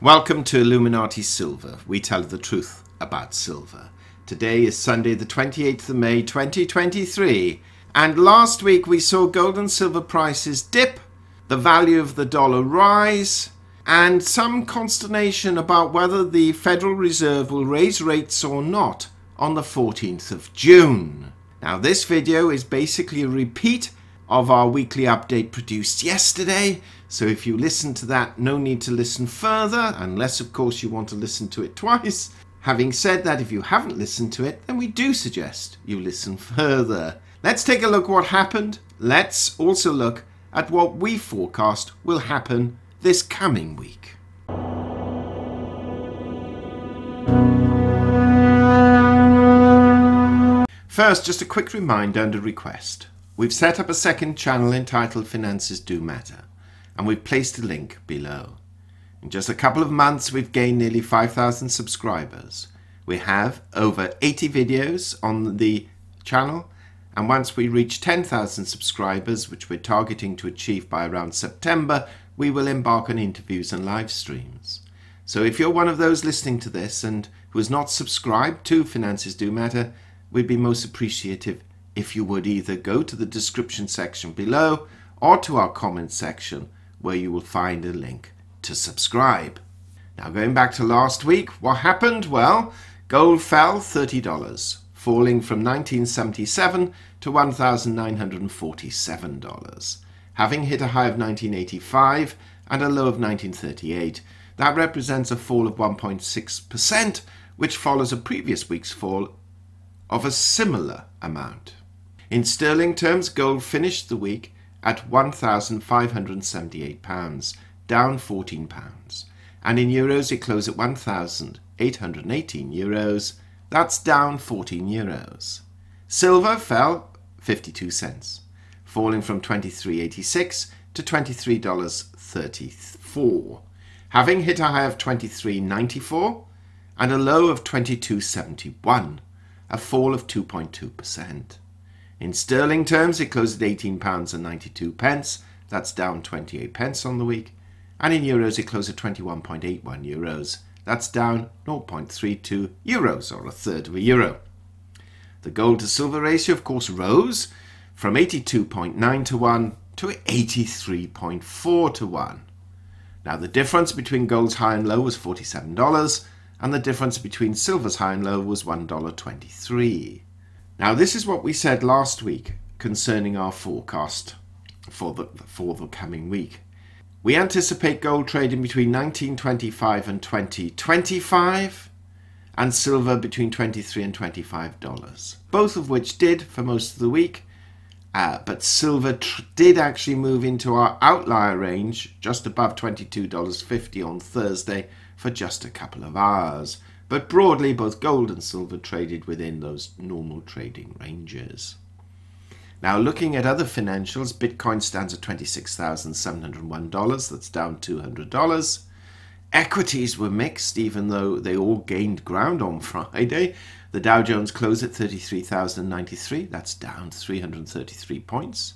Welcome to Illuminati Silver. We tell the truth about silver. Today is Sunday, the 28th of May 2023, and last week we saw gold and silver prices dip, the value of the dollar rise, and some consternation about whether the Federal Reserve will raise rates or not on the 14th of June. Now, this video is basically a repeat of our weekly update produced yesterday. So if you listen to that, no need to listen further, unless of course you want to listen to it twice. Having said that, if you haven't listened to it, then we do suggest you listen further. Let's take a look what happened. Let's also look at what we forecast will happen this coming week. First, just a quick reminder and a request. We've set up a second channel entitled Finances Do Matter, and we've placed a link below. In just a couple of months, we've gained nearly 5,000 subscribers. We have over 80 videos on the channel, and once we reach 10,000 subscribers, which we're targeting to achieve by around September, we will embark on interviews and live streams. So if you're one of those listening to this and who is not subscribed to Finances Do Matter, we'd be most appreciative if you would either go to the description section below or to our comment section where you will find a link to subscribe. Now going back to last week, what happened? Well, gold fell $30, falling from 1977 to $1,947. Having hit a high of 1985 and a low of 1938, that represents a fall of 1.6%, which follows a previous week's fall of a similar amount. In sterling terms, gold finished the week at £1,578, down £14. And in euros, it closed at 1,818 euros. That's down 14 euros. Silver fell 52 cents, falling from 23.86 to $23.34, having hit a high of 23.94 and a low of 22.71, a fall of 2.2%. In sterling terms, it closed at £18.92. pence. That's down 28 pence on the week. And in euros, it closed at 21.81 euros. That's down 0.32 euros, or a third of a euro. The gold to silver ratio, of course, rose from 82.9 to 1 to 83.4 to 1. Now, the difference between gold's high and low was $47, and the difference between silver's high and low was $1.23. Now, this is what we said last week concerning our forecast for the, for the coming week. We anticipate gold trading between 1925 and 2025 and silver between 23 and 25 dollars. Both of which did for most of the week, uh, but silver did actually move into our outlier range just above $22.50 on Thursday for just a couple of hours. But broadly, both gold and silver traded within those normal trading ranges. Now, looking at other financials, Bitcoin stands at $26,701. That's down $200. Equities were mixed, even though they all gained ground on Friday. The Dow Jones closed at 33,093. That's down 333 points.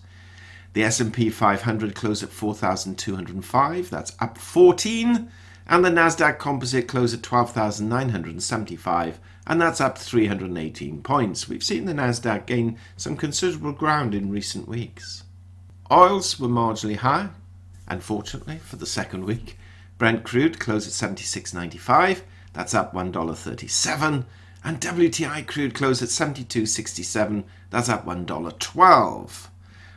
The S&P 500 closed at 4,205. That's up 14 and the Nasdaq Composite closed at 12,975 and that's up 318 points. We've seen the Nasdaq gain some considerable ground in recent weeks. Oils were marginally higher, unfortunately, for the second week. Brent crude closed at 76.95, that's up $1.37, and WTI crude closed at 72.67, that's up $1.12.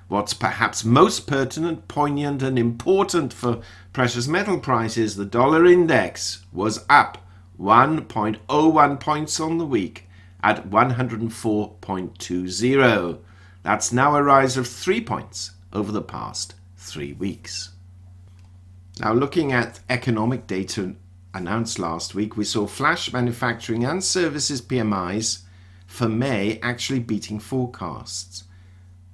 What's perhaps most pertinent, poignant, and important for precious metal prices, the dollar index was up 1.01 points on the week at 104.20. That's now a rise of 3 points over the past 3 weeks. Now looking at economic data announced last week, we saw flash manufacturing and services PMIs for May actually beating forecasts.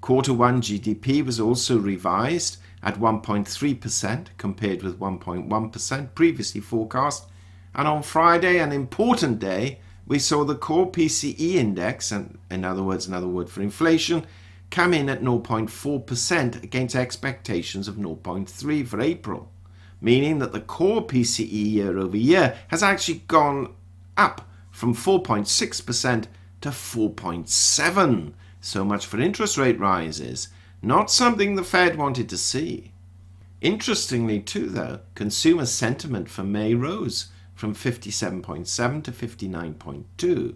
Quarter one GDP was also revised at 1.3% compared with 1.1% previously forecast. And on Friday, an important day, we saw the core PCE index, and in other words, another word for inflation, come in at 0.4% against expectations of 0.3 for April. meaning that the core PCE year over year has actually gone up from 4.6% to 4.7. So much for interest rate rises. Not something the Fed wanted to see. Interestingly, too, though, consumer sentiment for May rose from 57.7 to 59.2.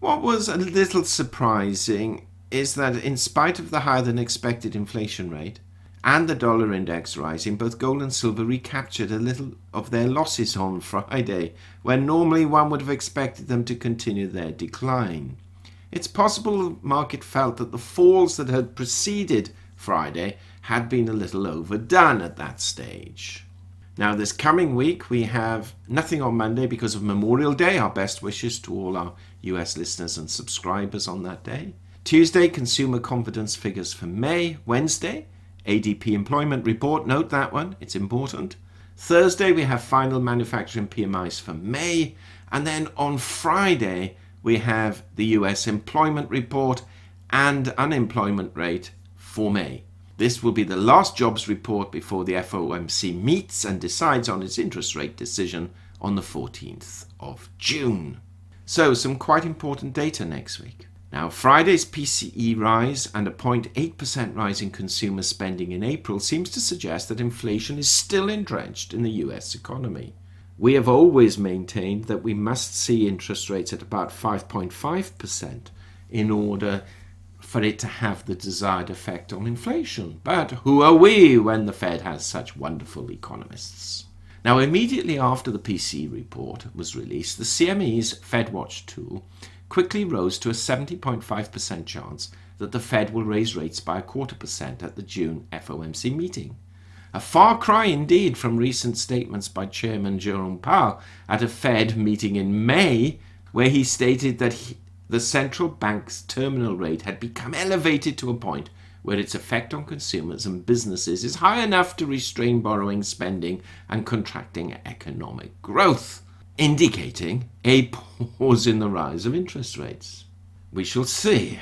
What was a little surprising is that, in spite of the higher than expected inflation rate and the dollar index rising, both gold and silver recaptured a little of their losses on Friday, when normally one would have expected them to continue their decline. It's possible the market felt that the falls that had preceded Friday had been a little overdone at that stage. Now, this coming week, we have nothing on Monday because of Memorial Day. Our best wishes to all our US listeners and subscribers on that day. Tuesday, consumer confidence figures for May. Wednesday, ADP employment report. Note that one, it's important. Thursday, we have final manufacturing PMIs for May. And then on Friday, we have the US employment report and unemployment rate for May. This will be the last jobs report before the FOMC meets and decides on its interest rate decision on the 14th of June. So, some quite important data next week. Now, Friday's PCE rise and a 0.8% rise in consumer spending in April seems to suggest that inflation is still entrenched in the US economy. We have always maintained that we must see interest rates at about 5.5% in order for it to have the desired effect on inflation. But who are we when the Fed has such wonderful economists? Now, immediately after the PC report was released, the CME's FedWatch tool quickly rose to a 70.5% chance that the Fed will raise rates by a quarter percent at the June FOMC meeting. A far cry indeed from recent statements by Chairman Jerome Powell at a Fed meeting in May, where he stated that he, the central bank's terminal rate had become elevated to a point where its effect on consumers and businesses is high enough to restrain borrowing, spending, and contracting economic growth, indicating a pause in the rise of interest rates. We shall see.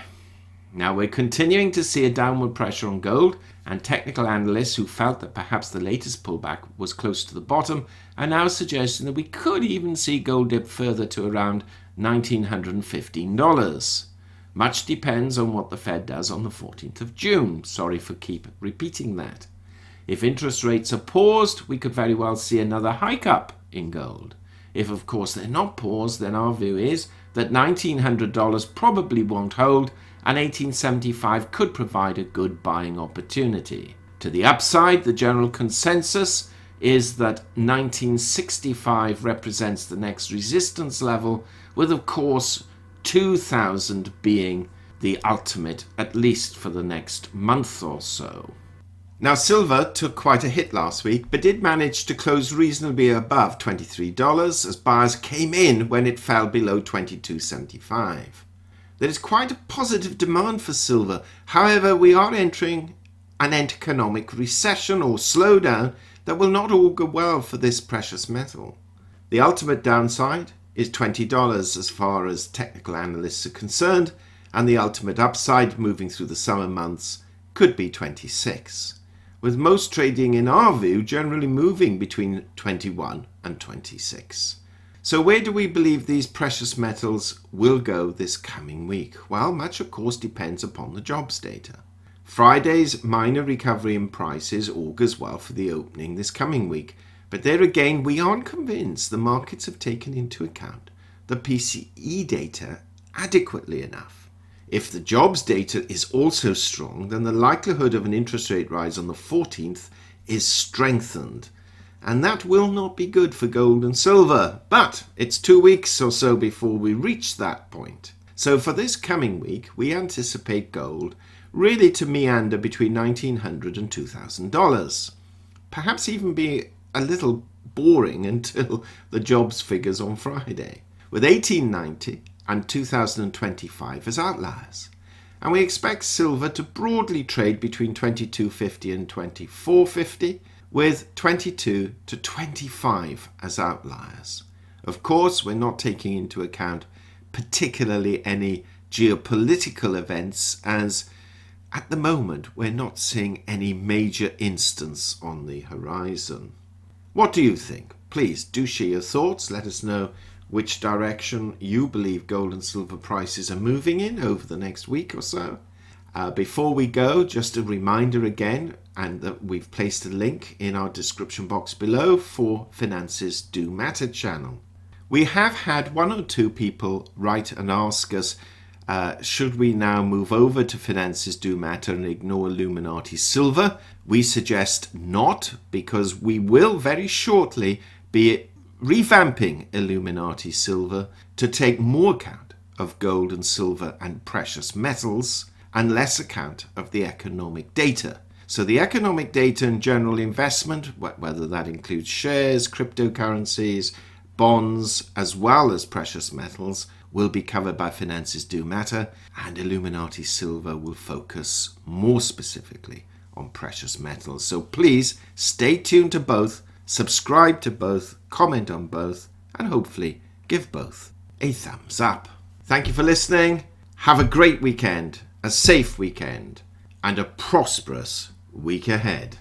Now we're continuing to see a downward pressure on gold, and technical analysts who felt that perhaps the latest pullback was close to the bottom are now suggesting that we could even see gold dip further to around $1,915. Much depends on what the Fed does on the 14th of June. Sorry for keep repeating that. If interest rates are paused, we could very well see another hike up in gold. If, of course, they're not paused, then our view is that $1,900 probably won't hold and 1875 could provide a good buying opportunity. To the upside, the general consensus is that 1965 represents the next resistance level, with, of course, 2000 being the ultimate, at least for the next month or so. Now, silver took quite a hit last week, but did manage to close reasonably above $23 as buyers came in when it fell below $22.75. There is quite a positive demand for silver. However, we are entering an economic recession or slowdown that will not augur well for this precious metal. The ultimate downside is $20 as far as technical analysts are concerned, and the ultimate upside moving through the summer months could be 26, with most trading in our view generally moving between 21 and 26. So where do we believe these precious metals will go this coming week? Well, much of course depends upon the jobs data. Friday's minor recovery in prices augurs well for the opening this coming week, but there again, we aren't convinced the markets have taken into account the PCE data adequately enough. If the jobs data is also strong, then the likelihood of an interest rate rise on the 14th is strengthened. And that will not be good for gold and silver. But it's two weeks or so before we reach that point. So for this coming week, we anticipate gold really to meander between $1,900 and $2,000. Perhaps even be a little boring until the jobs figures on Friday, with 1890 and 2025 as outliers. And we expect silver to broadly trade between 2250 and 2450, with 22 to 25 as outliers. Of course, we're not taking into account particularly any geopolitical events, as at the moment we're not seeing any major instance on the horizon. What do you think? Please do share your thoughts. Let us know which direction you believe gold and silver prices are moving in over the next week or so. Uh, before we go, just a reminder again, and that we've placed a link in our description box below for Finances Do Matter channel. We have had one or two people write and ask us uh, should we now move over to Finances Do Matter and ignore Illuminati Silver? We suggest not, because we will very shortly be revamping Illuminati Silver to take more account of gold and silver and precious metals and less account of the economic data. So, the economic data and general investment, whether that includes shares, cryptocurrencies, bonds, as well as precious metals, will be covered by Finances Do Matter, and Illuminati Silver will focus more specifically on precious metals. So, please stay tuned to both, subscribe to both, comment on both, and hopefully give both a thumbs up. Thank you for listening. Have a great weekend a safe weekend, and a prosperous week ahead.